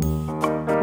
Música